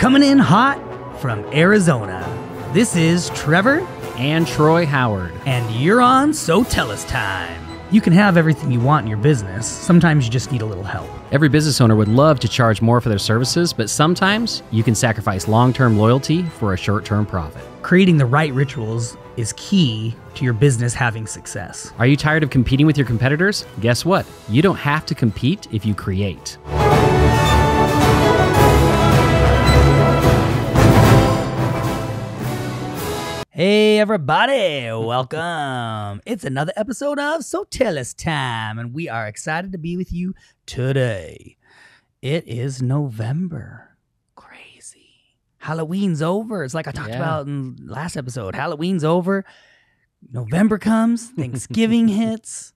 Coming in hot from Arizona, this is Trevor, and Troy Howard. and you're on SoTellUs Time. You can have everything you want in your business. Sometimes you just need a little help. Every business owner would love to charge more for their services, but sometimes you can sacrifice long term loyalty for a short term profit. Creating the right rituals is key to your business having success. Are you tired of competing with your competitors? Guess what? You don't have to compete if you create. Hey, everybody, welcome. it's another episode of SoTellUs Time, and we are excited to be with you today. It is November. Crazy. Halloween's over. It's like I talked Yeah. about in last episode. Halloween's over. November comes, Thanksgiving hits,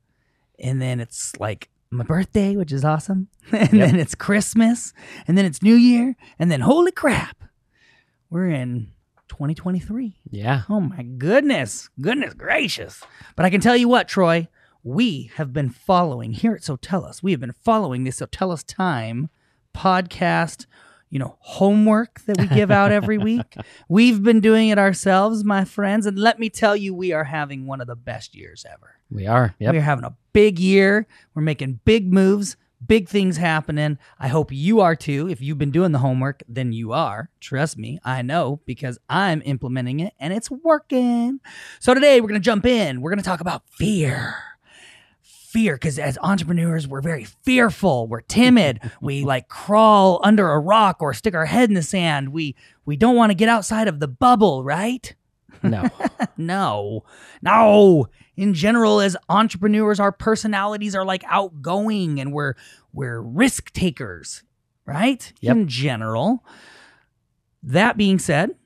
and then it's like my birthday, which is awesome. and then it's Christmas, and then it's New Year, and then holy crap, we're in 2023. Yeah. Oh my goodness. Goodness gracious. But I can tell you what, Troy, we have been following here at SoTellUs. We have been following this SoTellUs Time podcast, you know, homework that we give out every week. We've been doing it ourselves, my friends. And let me tell you, we are having one of the best years ever. We are. Yep. We're having a big year. We're making big moves, big things happening. I hope you are too. If you've been doing the homework, then you are. Trust me, I know because I'm implementing it and it's working. So today we're going to jump in. We're going to talk about fear. Fear, because as entrepreneurs, we're very fearful. We're timid. we like crawl under a rock or stick our head in the sand. We we don't want to get outside of the bubble, right? No. no, no. In general, as entrepreneurs, our personalities are like outgoing and we're we're risk takers, right? Yep. In general. That being said,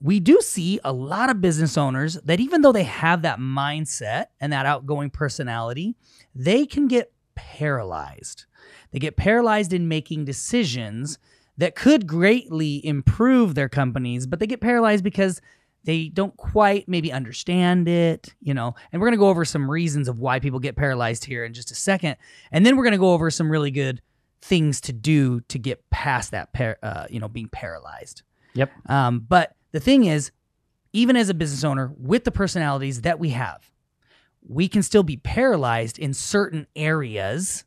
we do see a lot of business owners that even though they have that mindset and that outgoing personality, they can get paralyzed. They get paralyzed in making decisions that could greatly improve their companies, but they get paralyzed because they don't quite maybe understand it, you know. And we're going to go over some reasons of why people get paralyzed here in just a second. And then we're going to go over some really good things to do to get past that, par- uh, you know, being paralyzed. Yep. Um, but the thing is, even as a business owner with the personalities that we have, we can still be paralyzed in certain areas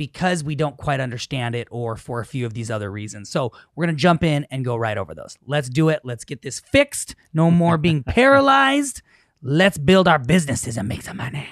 because we don't quite understand it or for a few of these other reasons. So we're going to jump in and go right over those. Let's do it. Let's get this fixed. No more being paralyzed. Let's build our businesses and make some money.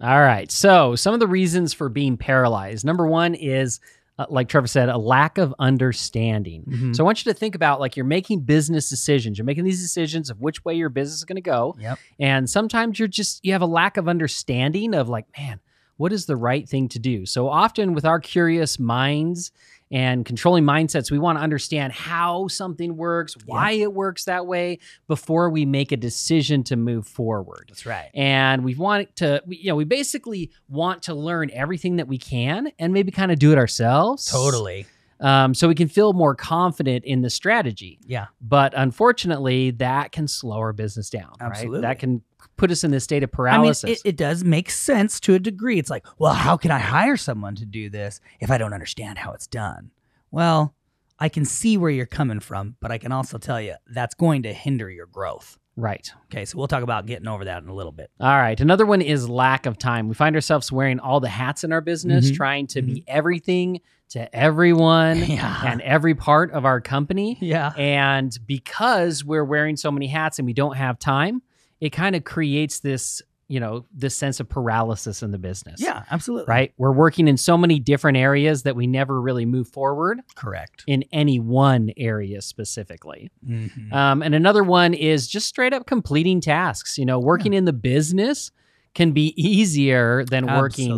All right. So, some of the reasons for being paralyzed. Number one is, uh, like Trevor said, a lack of understanding. Mhm. So, I want you to think about like you're making business decisions. You're making these decisions of which way your business is going to go. Yep. And sometimes you're just, you have a lack of understanding of like, man, what is the right thing to do? So, often with our curious minds, and controlling mindsets, we want to understand how something works, why it works that way before we make a decision to move forward That's right. and we want to we, you know we basically want to learn everything that we can and maybe kind of do it ourselves Totally. um, so we can feel more confident in the strategy Yeah. but unfortunately that can slow our business down Absolutely. right that can put us in this state of paralysis. I mean, it, it does make sense to a degree. It's like, well, how can I hire someone to do this if I don't understand how it's done? Well, I can see where you're coming from, but I can also tell you that's going to hinder your growth. right Okay, so we'll talk about getting over that in a little bit. all right another one is lack of time we find ourselves wearing all the hats in our business Mhm. trying to be everything to everyone Yeah. and every part of our company Yeah. And because we're wearing so many hats and we don't have time, it kind of creates this, you know, this sense of paralysis in the business. Yeah, absolutely. Right? We're working in so many different areas that we never really move forward Correct. in any one area specifically. Mhm. Um, and another one is just straight up completing tasks. You know, working in the business can be easier than working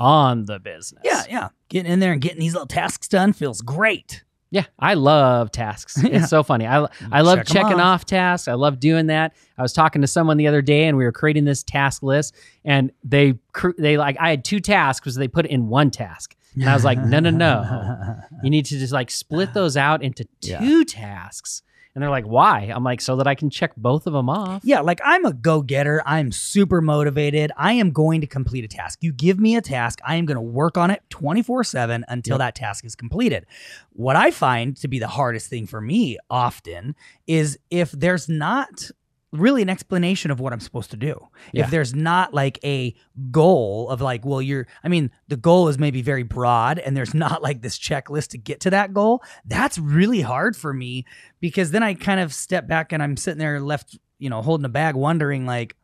on the business. Yeah, yeah. Getting in there and getting these little tasks done feels great. Yeah, I love tasks. Yeah. It's so funny. I I love Check checking off. off. tasks. I love doing that. I was talking to someone the other day, and we were creating this task list, and they they like I had two tasks because they put it in one task, and I was like, no, no, no, you need to just like split those out into Yeah. two tasks, And they're like, why? I'm like, so that I can check both of them off. Yeah, like I'm a go getter. I'm super motivated. I am going to complete a task. You give me a task, I am going to work on it 24 7 until Yep. that task is completed. What I find to be the hardest thing for me often is if there's not really an explanation of what I'm supposed to do. Yeah. If there's not like a goal of like, well, you're, I mean, the goal is maybe very broad and there's not like this checklist to get to that goal. That's really hard for me because then I kind of step back and I'm sitting there left, you know, holding a bag, wondering like,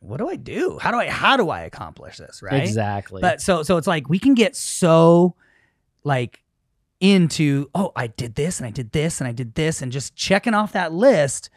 what do I do? How do I, how do I accomplish this? Right. Exactly. But so so it's like we can get so like into oh I did this and I did this and I did this and just checking off that list,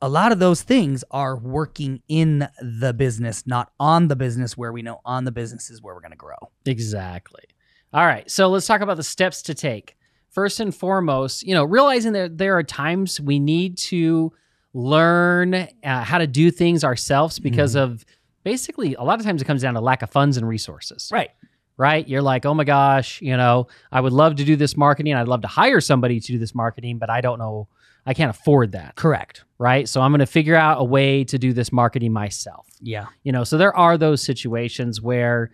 a lot of those things are working in the business, not on the business where we know on the business is where we're going to grow. Exactly. All right. So let's talk about the steps to take. First and foremost, you know, realizing that there are times we need to learn uh, how to do things ourselves because of basically a lot of times it comes down to lack of funds and resources. Right. Right. You're like, oh my gosh, you know, I would love to do this marketing. I'd love to hire somebody to do this marketing, but I don't know. I can't afford that. Correct. Right. So I'm going to figure out a way to do this marketing myself Yeah. you know so there are those situations where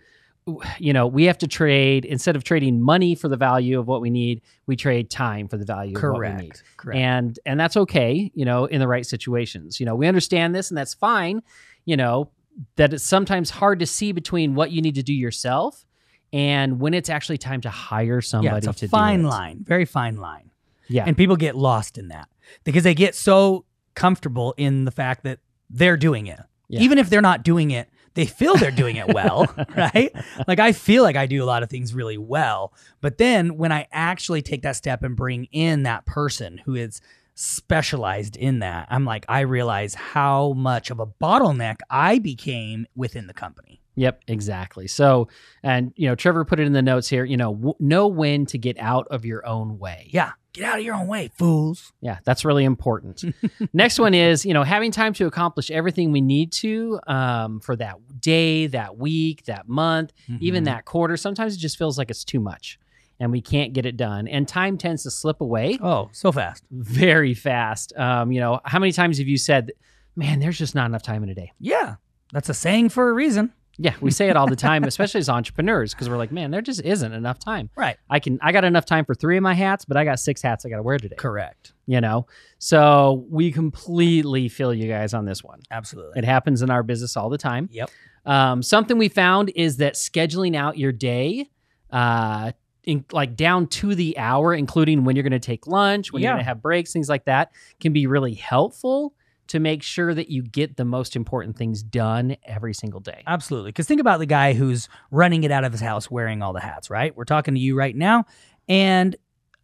you know we have to trade instead of trading money for the value of what we need we trade time for the value of what we need Correct. Correct. and and that's okay you know in the right situations you know we understand this and that's fine you know that it's sometimes hard to see between what you need to do yourself and when it's actually time to hire somebody yeah, it's to a fine do it. line, very fine line. Yeah And people get lost in that because they get so comfortable in the fact that they're doing it. Yeah. Even if they're not doing it, they feel they're doing it well, right? Like I feel like I do a lot of things really well. But then when I actually take that step and bring in that person who is specialized in that, I'm like, I realize how much of a bottleneck I became within the company. Yep, exactly. So, and you know, Trevor put it in the notes here. You know, w- know when to get out of your own way. Yeah. Get out of your own way, fools. Yeah, that's really important. Next one is, you know, having time to accomplish everything we need to um, for that day, that week, that month, even Mhm. that quarter. Sometimes it just feels like it's too much and we can't get it done. And time tends to slip away Oh, so fast. very fast. Um, you know, how many times have you said, man, there's just not enough time in a day? Yeah. That's a saying for a reason. Yeah, we say it all the time, especially as entrepreneurs, because we're like, man, there just isn't enough time. Right. I can, I got enough time for three of my hats, but I got six hats I got to wear today. Correct. You know, so we completely feel you guys on this one. Absolutely. It happens in our business all the time. Yep. Um, something we found is that scheduling out your day, uh, in, like down to the hour, including when you're going to take lunch, when you're going to have breaks, things like that, can be really helpful to make sure that you get the most important things done every single day. Absolutely. Because think about the guy who's running it out of his house wearing all the hats, right? We're talking to you right now. And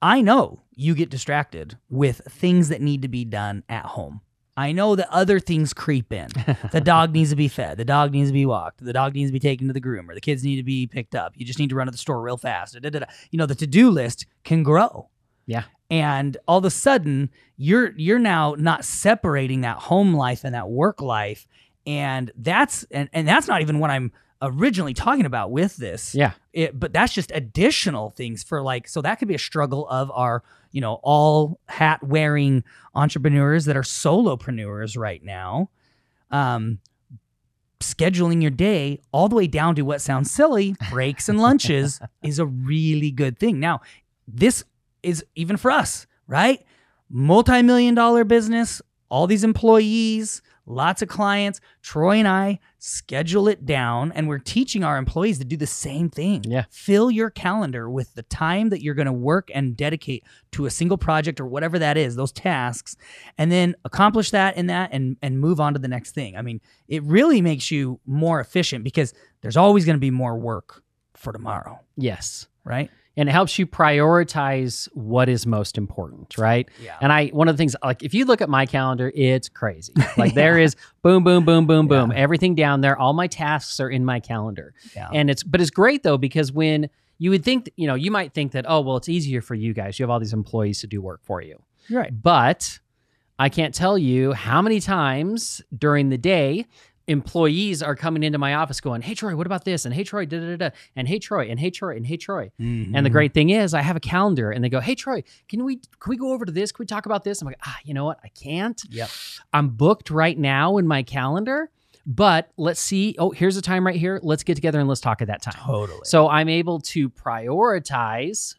I know you get distracted with things that need to be done at home. I know that other things creep in. The dog needs to be fed. The dog needs to be walked. The dog needs to be taken to the groomer. The kids need to be picked up. You just need to run to the store real fast. Da, da, da. You know, the to do list can grow. Yeah. And all of a sudden, you're you're now not separating that home life and that work life. And that's and, and that's not even what I'm originally talking about with this Yeah. it, but that's just additional things for like so that could be a struggle of our you know all hat wearing entrepreneurs that are solopreneurs right now um scheduling your day all the way down to what sounds silly breaks and lunches is a really good thing now this is even for us right? Multi-million dollar business all these employees lots of clients. Troy and i schedule it down and we're teaching our employees to do the same thing. Yeah. fill your calendar with the time that you're going to work and dedicate to a single project or whatever that is those tasks and then accomplish that in that and and move on to the next thing. I mean it really makes you more efficient because there's always going to be more work for tomorrow. Yes. right And it helps you prioritize what is most important, right? yeah And I, one of the things, like if you look at my calendar, it's crazy. Like there is boom, boom, boom, boom, boom, everything down there. All my tasks are in my calendar. yeah And it's, but it's great though, because when you would think, you know, you might think that, oh, well, it's easier for you guys. You have all these employees to do work for you. you're right But I can't tell you how many times during the day employees are coming into my office going, "Hey Troy, what about this?" and "Hey Troy, da da da," and "Hey Troy," and "Hey Troy," and "Hey Troy." Mm-hmm. And the great thing is, I have a calendar, and they go, "Hey Troy, can we can we go over to this? Can we talk about this?" I'm like, "Ah, you know what? I can't. Yep. I'm booked right now in my calendar, but let's see. Oh, here's a time right here. Let's get together and let's talk at that time." Totally. So I'm able to prioritize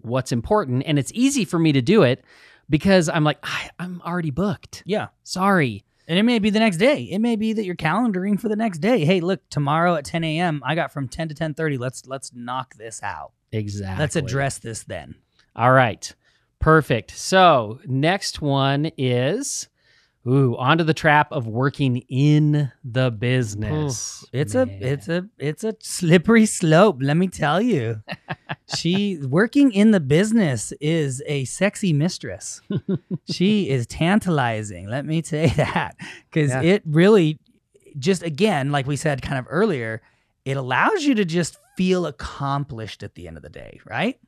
what's important, and it's easy for me to do it because I'm like, I, I'm already booked. yeah. Sorry. And it may be the next day. It may be that you're calendaring for the next day. Hey, look, tomorrow at 10 a.m. I got from 10 to 10:30. Let's let's knock this out. Exactly. Let's address this then. All right. Perfect. So next one is ooh, onto the trap of working in the business. It's Man. a it's a it's a slippery slope, let me tell you. she working in the business is a sexy mistress. she is tantalizing, let me say that. Cuz Yeah. it really just again, like we said kind of earlier, it allows you to just feel accomplished at the end of the day, right?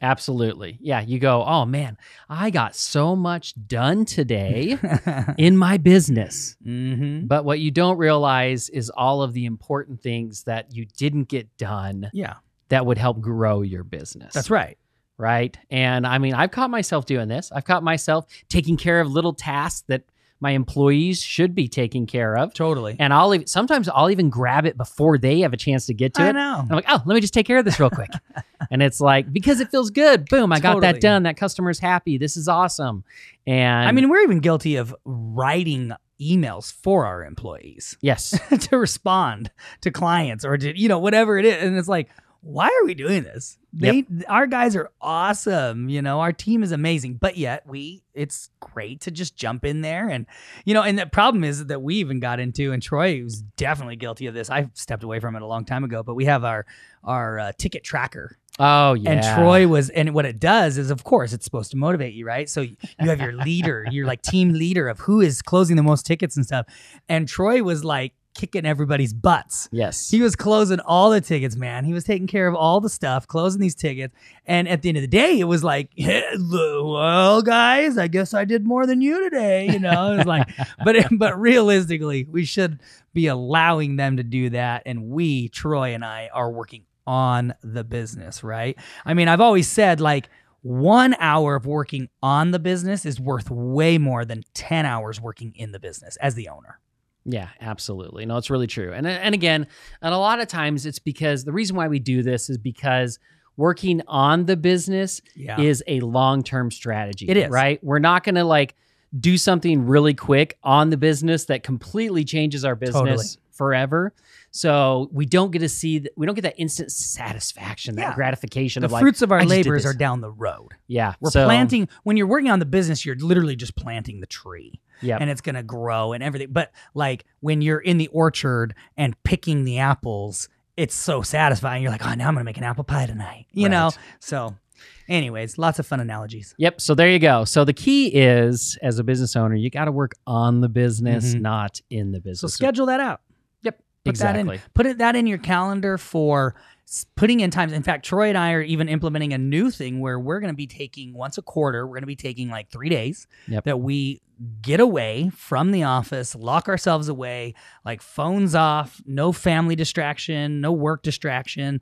Absolutely. Yeah, you go, "Oh man, I got so much done today in my business." mm-hmm. But what you don't realize is all of the important things that you didn't get done Yeah, that would help grow your business. that's right. right? And I mean, I've caught myself doing this. I've caught myself taking care of little tasks that my employees should be taking care of. Totally. And I'll even, sometimes I'll even grab it before they have a chance to get to I it. know. And I'm like, oh, let me just take care of this real quick. and it's like, because it feels good. Boom, I got Totally. that done. That customer's happy. This is awesome. And I mean, we're even guilty of writing emails for our employees. yes, to respond to clients or to you know whatever it is and it's like why are we doing this they our guys are awesome you know our team is amazing but yet we it's great to just jump in there and you know and the problem is that we even got into and troy was definitely guilty of this i stepped away from it a long time ago but we have our our uh, ticket tracker oh yeah. and Troy was, and what it does is, of course, it's supposed to motivate you, right? So you have your leader, your like team leader of who is closing the most tickets and stuff. And Troy was like kicking everybody's butts. yes, He was closing all the tickets, man. He was taking care of all the stuff, closing these tickets. And at the end of the day, it was like, well, guys, I guess I did more than you today. You know, it was like, but but realistically, we should be allowing them to do that. And we, Troy and I, are working on the business, right? I mean, I've always said like one hour of working on the business is worth way more than 10 hours working in the business as the owner. Yeah, absolutely. No, it's really true. And and again, and a lot of times it's because the reason why we do this is because working on the business Yeah. is a long-term strategy. It is. Right? We're not going to like do something really quick on the business that completely changes our business Totally. Forever. So we don't get to see that we don't get that instant satisfaction, that Yeah. gratification the of like fruits of our I just did labors this. are down the road. yeah. We're so- planting when you're working on the business, you're literally just planting the tree Yeah. and it's gonna grow and everything. But like when you're in the orchard and picking the apples, it's so satisfying. You're like, oh, now I'm gonna make an apple pie tonight. You know? Right. So, anyways, lots of fun analogies. Yep. So there you go. So the key is, as a business owner, you got to work on the business, Mhm. not in the business. So business. schedule that out. Put exactly. that in. Put it that in your calendar for putting in times. In fact, Troy and I are even implementing a new thing where we're going to be taking once a quarter. We're going to be taking like three days Yep. that we get away from the office, lock ourselves away, like phones off, no family distraction, no work distraction,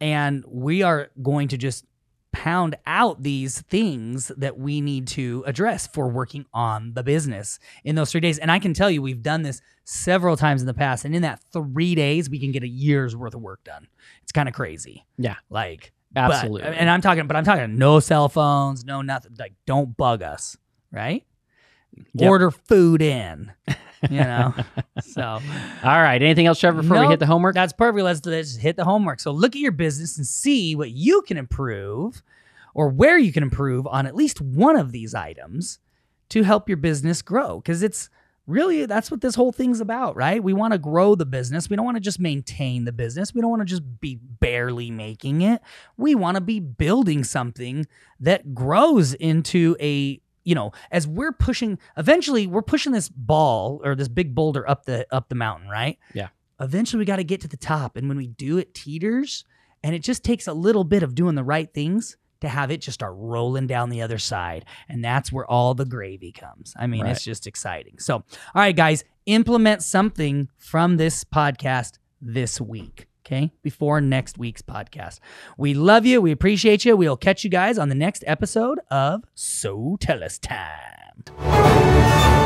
and we are going to just pound out these things that we need to address for working on the business in those three days. And I can tell you, we've done this several times in the past. And in that three days, we can get a year's worth of work done. It's kind of crazy. Yeah. Like, but- Absolutely. and I'm talking, but I'm talking no cell phones, no nothing. Like, don't bug us, right? Yep. Order food in, you know? so All right. Anything else, Trevor, before we hit the homework? that's perfect. Let's, let's hit the homework. So look at your business and see what you can improve or where you can improve on at least one of these items to help your business grow. Because it's really that's what this whole thing's about, right? We want to grow the business. We don't want to just maintain the business. We don't want to just be barely making it. We want to be building something that grows into a you know as we're pushing eventually we're pushing this ball or this big boulder up the up the mountain right Yeah. eventually we got to get to the top and when we do it teeters and it just takes a little bit of doing the right things to have it just start rolling down the other side. And that's where all the gravy comes. I mean, Right. it's just exciting. So, all right, guys, implement something from this podcast this week. Okay, before next week's podcast. We love you. We appreciate you. We'll catch you guys on the next episode of SoTellUs Time.